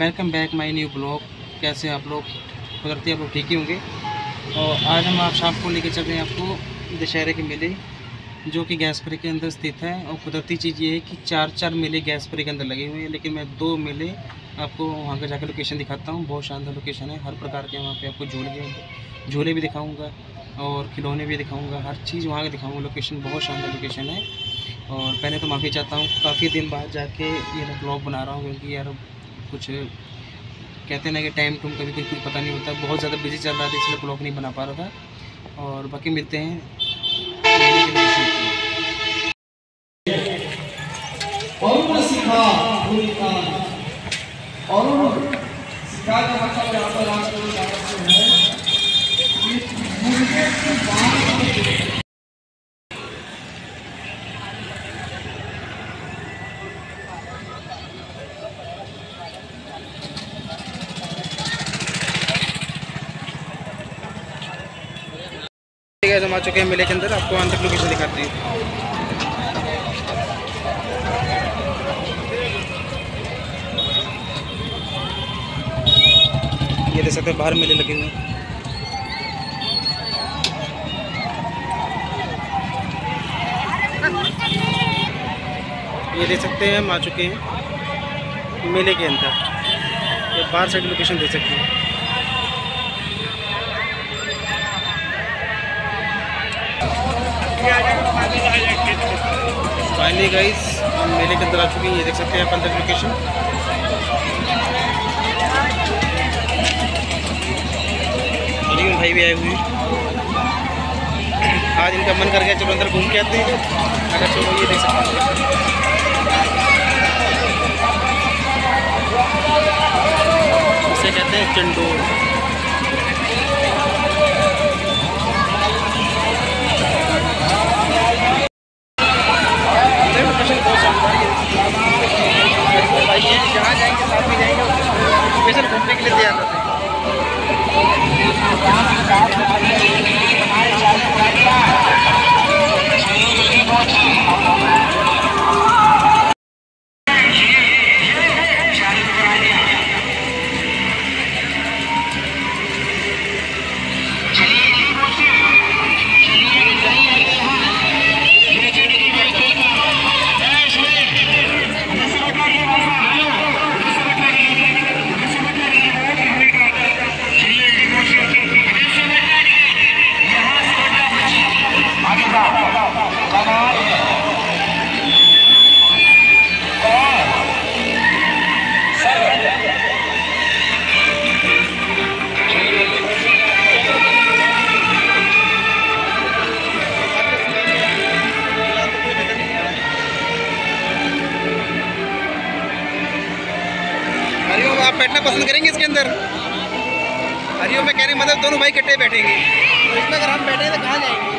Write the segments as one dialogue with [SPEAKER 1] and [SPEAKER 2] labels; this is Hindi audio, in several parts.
[SPEAKER 1] Welcome back my new blog कैसे आप लोग? कुदरती आप लोग ठीक ही होंगे? और आज हम आप शाम को लेके चल रहे हैं आपको दशहरे के मेले, जो कि गैसपुरी के अंदर स्थित है। और कुदरती चीज़ ये है कि चार चार मेले गैसपुरी के अंदर लगे हुए हैं, लेकिन मैं दो मेले आपको वहाँ पर जाकर लोकेशन दिखाता हूँ। बहुत शानदार लोकेशन है, हर प्रकार के वहाँ पर आपको झूले झूले भी दिखाऊँगा और खिलौने भी दिखाऊँगा, हर चीज़ वहाँ का दिखाऊँगा। लोकेशन बहुत शानदार लोकेशन है। और पहले तो माफ़ी चाहता हूँ, काफ़ी दिन बाद जाके ये ब्लॉग बना रहा हूँ, क्योंकि यार कुछ, कहते ना कि टाइम टूम कभी कभी कुछ पता नहीं होता। बहुत ज़्यादा बिज़ी चल रहा था, इसलिए ब्लॉग नहीं बना पा रहा था। और बाकी मिलते हैं।
[SPEAKER 2] और और बात
[SPEAKER 1] हम आ चुके हैं मेले के अंदर, आपको अंदर लोकेशन दिखाते हैं। ये देख सकते हैं, बाहर मेले लगे हुए हैं। ये देख सकते हैं, हम आ चुके हैं मेले के अंदर। ये बाहर साइड लोकेशन देख सकते हैं। फाइनली गाइस हम मेले के अंदर आ चुके हैं, ये देख सकते हैं अंदर लोकेशन अलीगढ़ भाई भी आए हुए आज इनका मन कर गया, चलो अंदर घूम के आते हैं। अगर चलो ये देख सकते हैं। कहते हैं चंडोल। Cristiano. पसंद करेंगे इसके अंदर? हरिओम में कह रहे मतलब दोनों भाई कट्टे बैठेंगे। तो इसमें अगर हम बैठे तो कहाँ जाएँगे?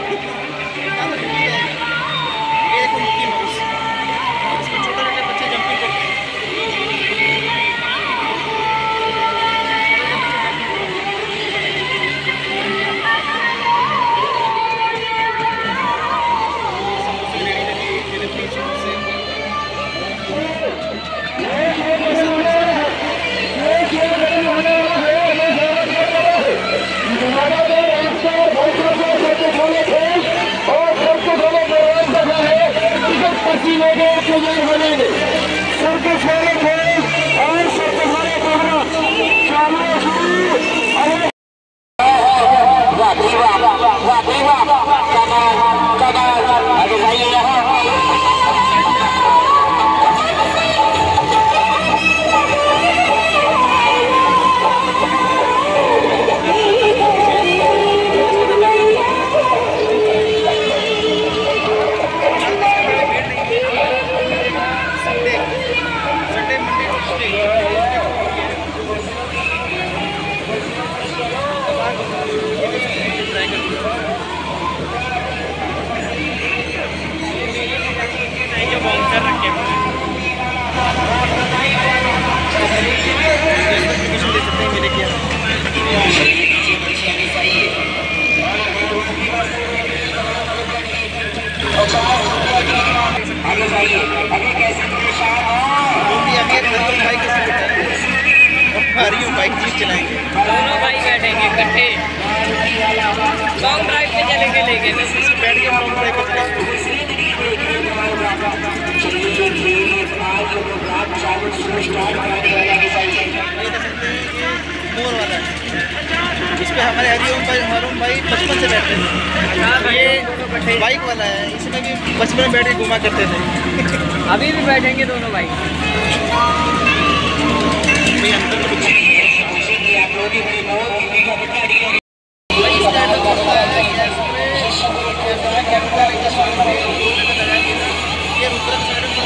[SPEAKER 1] बाइक चलाएँगे
[SPEAKER 3] दोनों भाई बैठेंगे लॉन्ग ड्राइव पे चलेंगे लेके
[SPEAKER 1] बैठ के हम लोग पे चलाएँगे मोर वाला है इस पे हमारे हरिओम भाई हरिओम भाई बचपन से बैठते थे ये बाइक वाला है इसमें भी बचपन में बैठ के घुमा करते थे।
[SPEAKER 3] अभी भी बैठेंगे दोनों भाई।
[SPEAKER 1] ये रुद्रक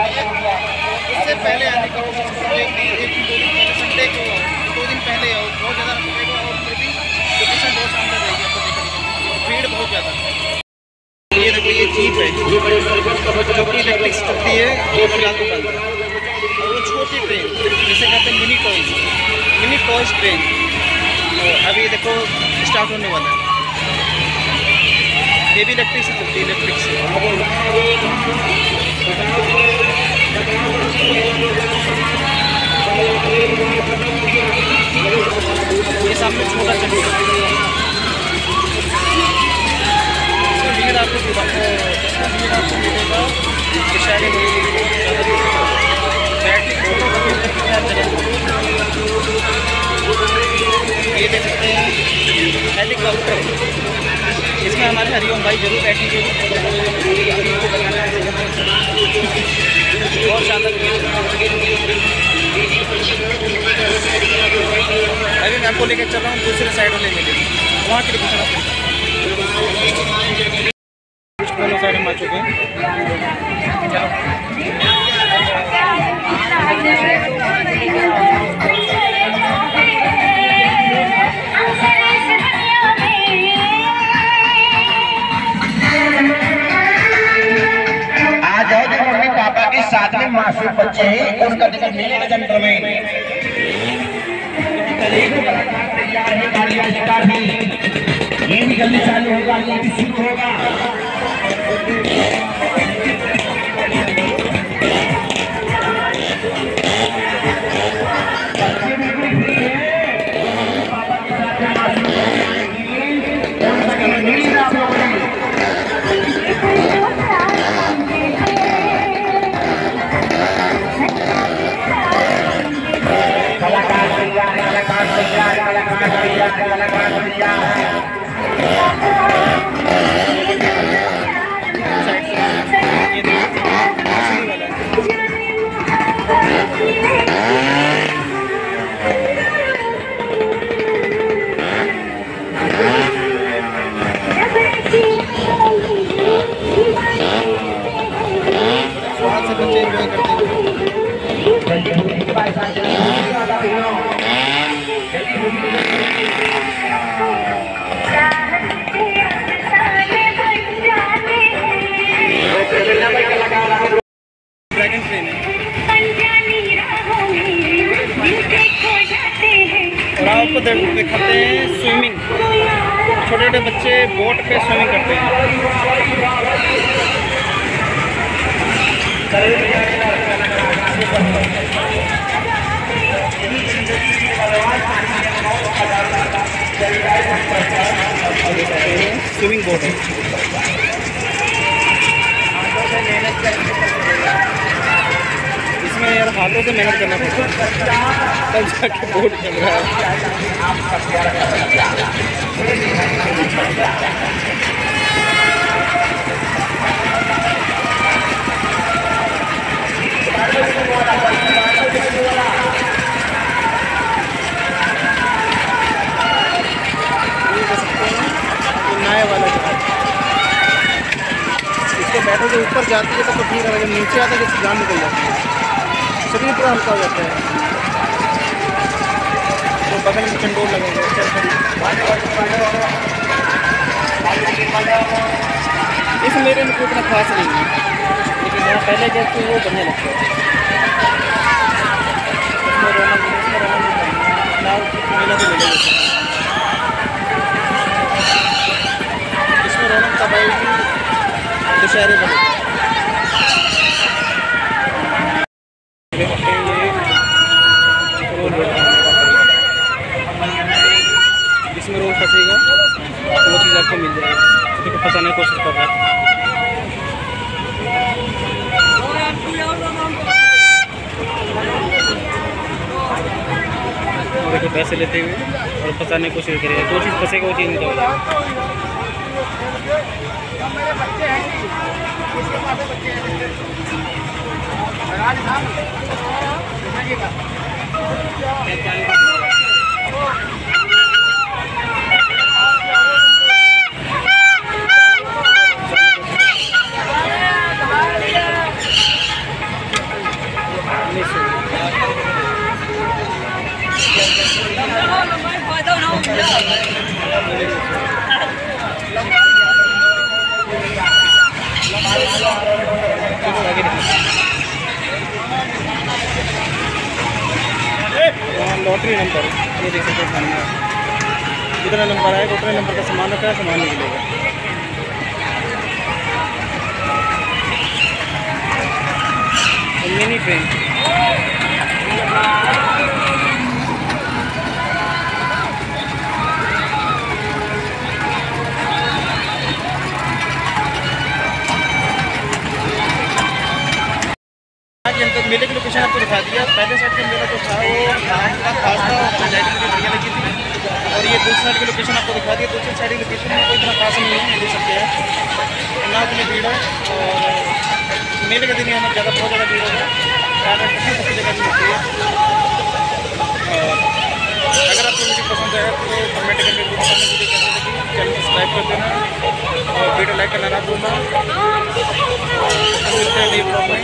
[SPEAKER 1] उससे पहले संडे को दो दिन पहले बहुत ज़्यादा और बहुत ज़्यादा ये है जो कि इलेक्ट्रिक है वो छोटी ट्रेन जिसे कहते हैं mini toys mini toys train अभी देखो स्टार्ट होने वाला है। ये भी इलेक्ट्रिक से चलती है इलेक्ट्रिक से। ये सामने छोटा चंडी हेलीकॉप्टर। इसमें हमारे हरिओम भाई ज़रूर बैठेंगे। बहुत शानदार अभी मैं आपको लेकर चल रहा हूँ, दूसरे साइड वाले मेले वहाँ के दोनों साइड हम आ चुके हैं।
[SPEAKER 4] के मासूम बच्चे हैं उनका देखो मेले का में। ये भी जल्दी चालू होगा, ये भी शुरू होगा।
[SPEAKER 1] आपको दिखाते हैं स्विमिंग छोटे छोटे बच्चे बोट पे स्विमिंग करते हैं। स्विमिंग बोट है। हाथों से मेहनत करना पड़ता है। बोट चल रहा है। वाला जहाज़ इसको बैठ और जब ऊपर जाती है तो ठीक है जब नीचे आता है तो जान निकल जाती है। शरीर पूरा हल्का हो जाता है? तो बगल में चंडोल लगेगा इस मेरे में कोई इतना खास नहीं है। लेकिन यहाँ पहले थे वो बढ़िया लगता है। इसमें रौनक इसमें रौनक नहीं जिसमें रोल फंसेगा, वो चीज़ आपको मिल जाएगी। फंसाने की कोशिश कर रहा है। देखो, पैसे लेते हुए और फंसाने की कोशिश करेगा। जो चीज़ फंसेगा, वो चीज़ निकल जाएगी। उन्नीस सौ चलो आगे देखो यहाँ लॉटरी नंबर ये देख सकते हैं सामने। जितना नंबर आएगा, उतने नंबर का सामान रखा है, सामान और मिनी ट्रेन अंदर मेले की लोकेशन आपको दिखा दिया पहले साइड का मेला जो था, वो का खास था, और लाइटिंग भी बढ़िया लगी थी। और ये दूसरी साइड की लोकेशन आपको दिखा दिया दूसरी साइड की लोकेशन में कोई इतना खास नहीं है ले सकते हैं। ना उतनी भीड़ है, और मेले का दिन ही यहाँ ज़्यादा, बहुत ज़्यादा भीड़ होगा ज़्यादा जगह नहीं होती है। अगर आपको वीडियो पसंद आया तो कमेंट करके वीडियो कैसे लगी चैनल सब्सक्राइब कर देना और वीडियो लाइक करना ना भूलना। मिलते हैं अगले ब्लॉग में।